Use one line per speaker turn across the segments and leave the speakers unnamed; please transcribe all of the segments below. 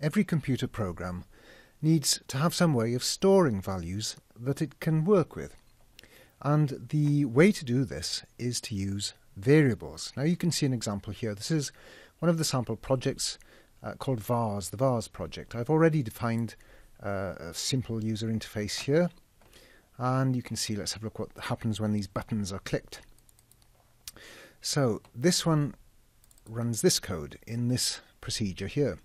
every computer program needs to have some way of storing values that it can work with. And the way to do this is to use variables. Now you can see an example here. This is one of the sample projects uh, called VARS, the VARS project. I've already defined uh, a simple user interface here. And you can see, let's have a look what happens when these buttons are clicked. So this one runs this code in this procedure here.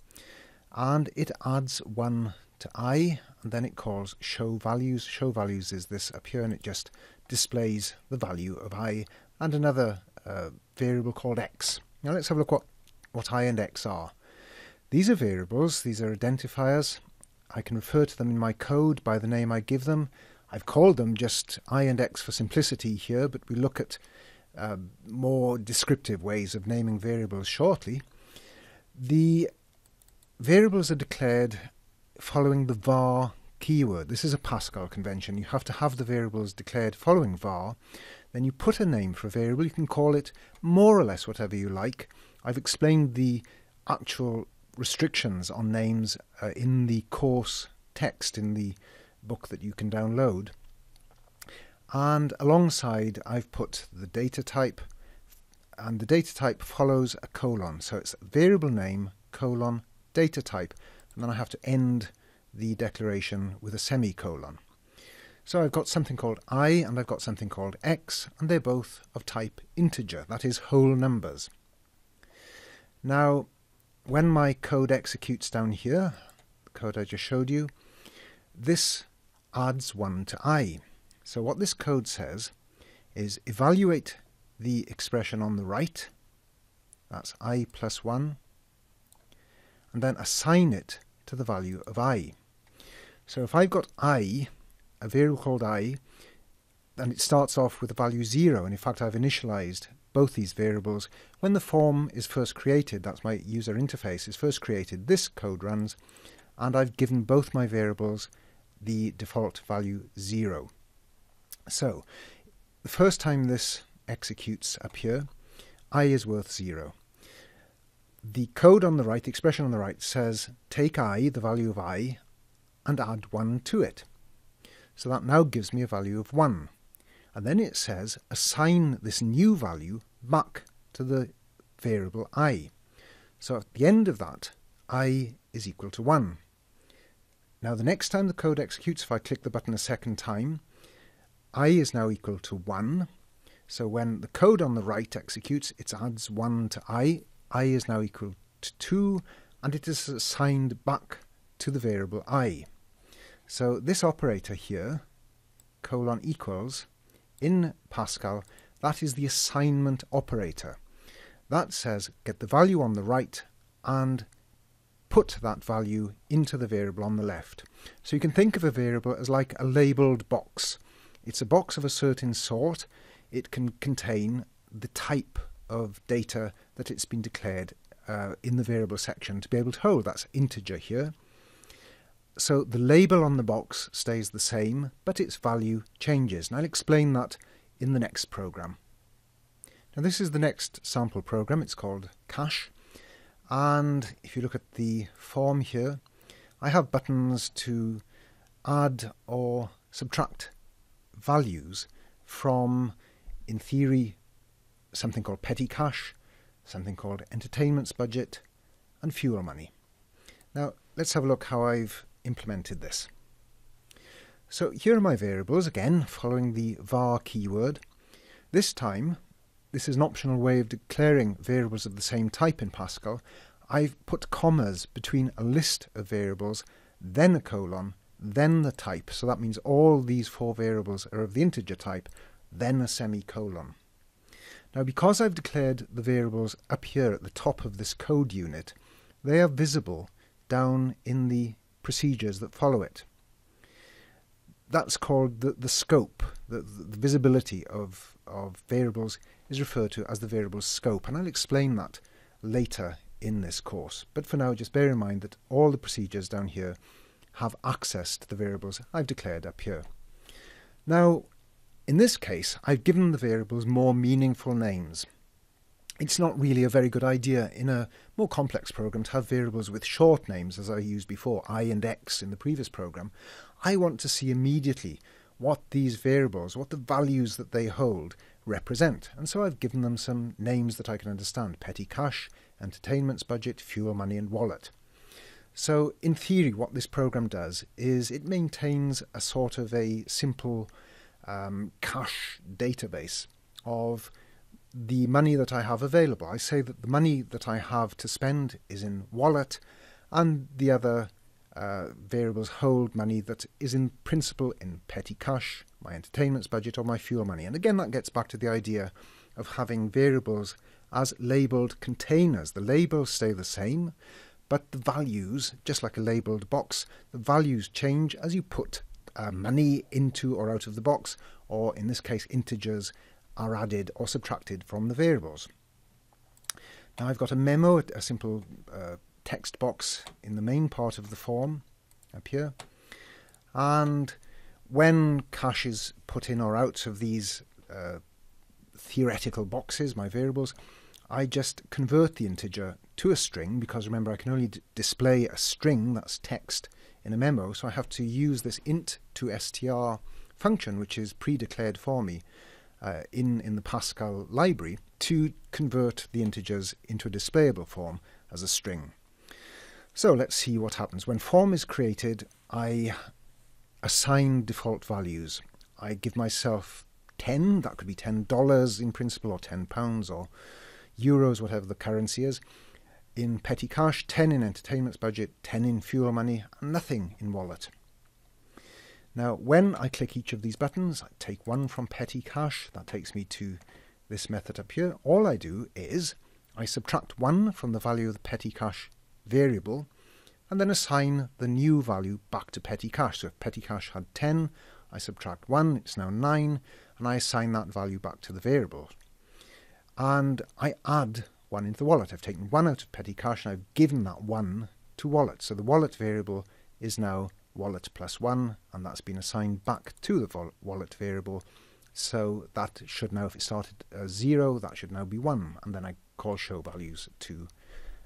And it adds one to i, and then it calls show values. Show values is this up here, and it just displays the value of i and another uh, variable called x. Now let's have a look what, what i and x are. These are variables, these are identifiers. I can refer to them in my code by the name I give them. I've called them just i and x for simplicity here, but we look at uh, more descriptive ways of naming variables shortly. The variables are declared following the var keyword. This is a Pascal convention. You have to have the variables declared following var. Then you put a name for a variable. You can call it more or less whatever you like. I've explained the actual restrictions on names uh, in the course text in the book that you can download. And alongside, I've put the data type, and the data type follows a colon. So it's variable name, colon, data type, and then I have to end the declaration with a semicolon. So I've got something called i and I've got something called x, and they're both of type integer, that is whole numbers. Now, when my code executes down here, the code I just showed you, this adds 1 to i. So what this code says is evaluate the expression on the right, that's i plus 1, and then assign it to the value of i. So if I've got i, a variable called i, and it starts off with the value 0, and in fact I've initialized both these variables. When the form is first created, that's my user interface, is first created, this code runs, and I've given both my variables the default value 0. So, the first time this executes up here, i is worth 0. The code on the right, the expression on the right, says take i, the value of i, and add 1 to it. So that now gives me a value of 1. And then it says assign this new value back to the variable i. So at the end of that, i is equal to 1. Now the next time the code executes, if I click the button a second time, i is now equal to 1. So when the code on the right executes, it adds 1 to i, i is now equal to 2 and it is assigned back to the variable i. So this operator here, colon equals, in Pascal, that is the assignment operator. That says get the value on the right and put that value into the variable on the left. So you can think of a variable as like a labelled box. It's a box of a certain sort. It can contain the type of data that it's been declared uh, in the variable section to be able to hold. That's integer here. So the label on the box stays the same, but its value changes. And I'll explain that in the next program. Now this is the next sample program. It's called Cash. And if you look at the form here, I have buttons to add or subtract values from, in theory, something called petty cash, something called entertainment's budget, and fuel money. Now, let's have a look how I've implemented this. So here are my variables, again, following the var keyword. This time, this is an optional way of declaring variables of the same type in Pascal. I've put commas between a list of variables, then a colon, then the type. So that means all these four variables are of the integer type, then a semicolon. Now because I've declared the variables up here at the top of this code unit, they are visible down in the procedures that follow it. That's called the, the scope, the, the visibility of, of variables is referred to as the variable scope, and I'll explain that later in this course. But for now, just bear in mind that all the procedures down here have access to the variables I've declared up here. Now, in this case, I've given the variables more meaningful names. it's not really a very good idea in a more complex program to have variables with short names, as I used before, i and x in the previous program. I want to see immediately what these variables, what the values that they hold, represent. And so I've given them some names that I can understand petty cash, entertainments budget, fuel money, and wallet. So, in theory, what this program does is it maintains a sort of a simple um, cash database of the money that I have available. I say that the money that I have to spend is in wallet, and the other uh, variables hold money that is in principle in petty cash, my entertainments budget, or my fuel money. And again, that gets back to the idea of having variables as labelled containers. The labels stay the same, but the values, just like a labelled box, the values change as you put uh, money into or out of the box, or in this case, integers are added or subtracted from the variables. Now I've got a memo, a simple uh, text box in the main part of the form up here. And when cash is put in or out of these uh, theoretical boxes, my variables, I just convert the integer to a string because remember I can only display a string, that's text, in a memo, so I have to use this int to str function which is pre-declared for me uh, in, in the Pascal library to convert the integers into a displayable form as a string. So let's see what happens. When form is created, I assign default values. I give myself 10, that could be $10 in principle, or 10 pounds, or euros, whatever the currency is. In petty cash, 10 in entertainments budget, 10 in fuel money, and nothing in wallet. Now, when I click each of these buttons, I take one from petty cash, that takes me to this method up here. All I do is I subtract 1 from the value of the petty cash variable and then assign the new value back to petty cash. So if petty cash had 10, I subtract 1, it's now 9, and I assign that value back to the variable. And I add 1 into the wallet. I've taken 1 out of petty cash and I've given that 1 to wallet. So the wallet variable is now wallet plus 1 and that's been assigned back to the wallet variable so that should now if it started as 0 that should now be 1 and then I call show values to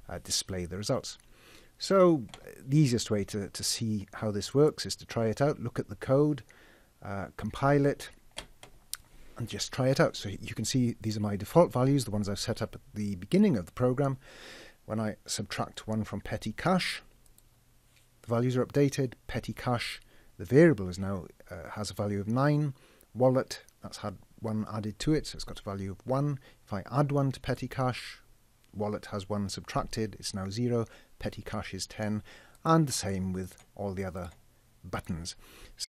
uh, display the results. So the easiest way to, to see how this works is to try it out, look at the code, uh, compile it and just try it out. So you can see these are my default values, the ones I've set up at the beginning of the program. When I subtract 1 from petty cash, the values are updated. Petty cash, the variable is now uh, has a value of 9. Wallet, that's had 1 added to it, so it's got a value of 1. If I add 1 to petty cash, wallet has 1 subtracted, it's now 0. Petty cash is 10. And the same with all the other buttons.